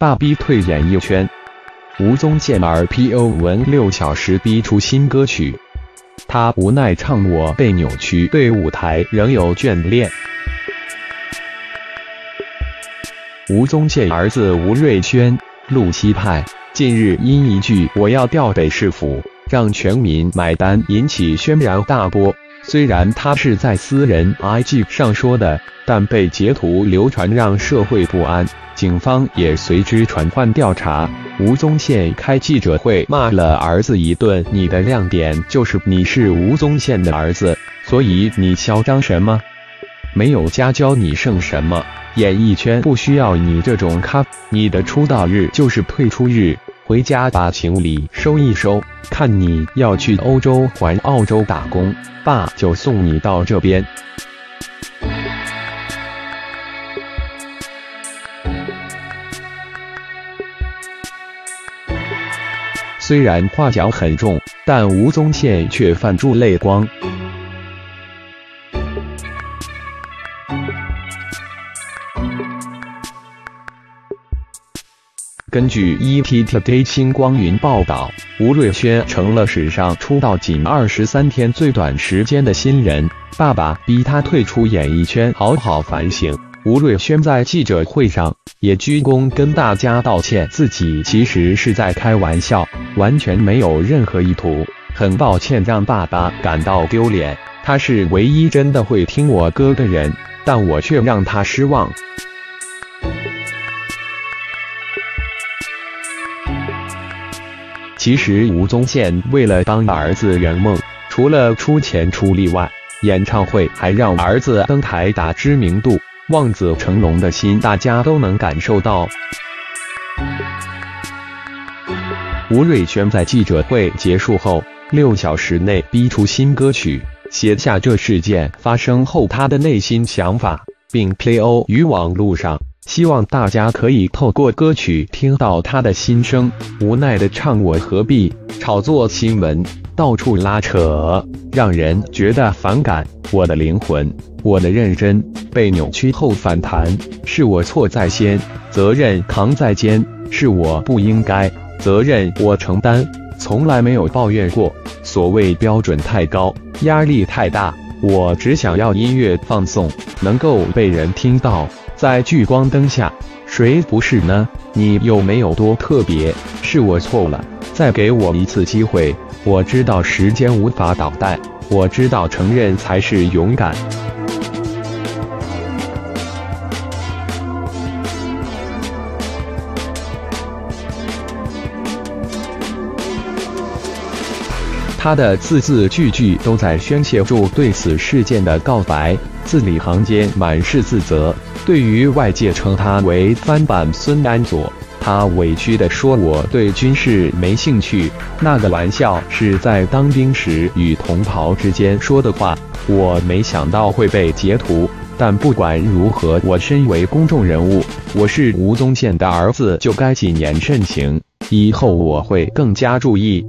爸逼退演艺圈。吴宗宪 RPO 文六小时逼出新歌曲，他无奈唱我被扭曲，对舞台仍有眷恋。吴宗宪儿子吴瑞轩，路西派，近日因一句“我要调北市府，让全民买单”引起轩然大波。虽然他是在私人 IG 上说的，但被截图流传让社会不安，警方也随之传唤调查。吴宗宪开记者会骂了儿子一顿：“你的亮点就是你是吴宗宪的儿子，所以你嚣张什么？没有家教你剩什么？演艺圈不需要你这种咖，你的出道日就是退出日。”回家把行李收一收，看你要去欧洲还澳洲打工，爸就送你到这边。虽然话讲很重，但吴宗宪却泛出泪光。根据 ETtoday 星光云报道，吴瑞轩成了史上出道仅二十三天最短时间的新人。爸爸逼他退出演艺圈，好好反省。吴瑞轩在记者会上也鞠躬跟大家道歉，自己其实是在开玩笑，完全没有任何意图。很抱歉让爸爸感到丢脸，他是唯一真的会听我歌的人，但我却让他失望。其实吴宗宪为了帮儿子圆梦，除了出钱出力外，演唱会还让儿子登台打知名度，望子成龙的心大家都能感受到。吴瑞轩在记者会结束后六小时内逼出新歌曲，写下这事件发生后他的内心想法，并 PO 于网络上。希望大家可以透过歌曲听到他的心声。无奈的唱，我何必炒作新闻，到处拉扯，让人觉得反感。我的灵魂，我的认真，被扭曲后反弹，是我错在先，责任扛在肩，是我不应该，责任我承担，从来没有抱怨过。所谓标准太高，压力太大，我只想要音乐放送，能够被人听到。在聚光灯下，谁不是呢？你有没有多特别？是我错了，再给我一次机会。我知道时间无法倒带，我知道承认才是勇敢。他的字字句句都在宣泄住对此事件的告白，字里行间满是自责。对于外界称他为翻版孙安佐，他委屈地说：“我对军事没兴趣，那个玩笑是在当兵时与同袍之间说的话，我没想到会被截图。但不管如何，我身为公众人物，我是吴宗宪的儿子，就该谨言慎行，以后我会更加注意。”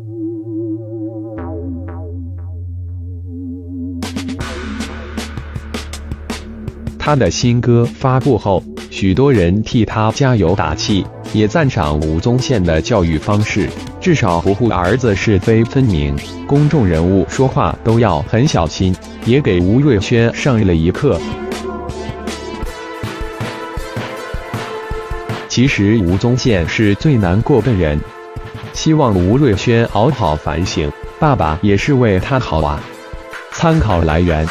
他的新歌发布后，许多人替他加油打气，也赞赏吴宗宪的教育方式，至少不护儿子是非分明。公众人物说话都要很小心，也给吴瑞轩上了一课。其实吴宗宪是最难过的人，希望吴瑞轩好好反省，爸爸也是为他好啊。参考来源。